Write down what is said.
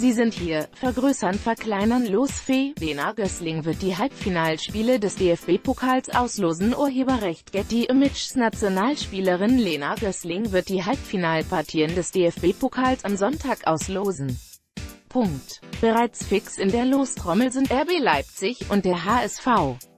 Sie sind hier, vergrößern, verkleinern, los Fee, Lena Gößling wird die Halbfinalspiele des DFB-Pokals auslosen, Urheberrecht Getty Images Nationalspielerin Lena Gößling wird die Halbfinalpartien des DFB-Pokals am Sonntag auslosen. Punkt. Bereits fix in der Lostrommel sind RB Leipzig und der HSV.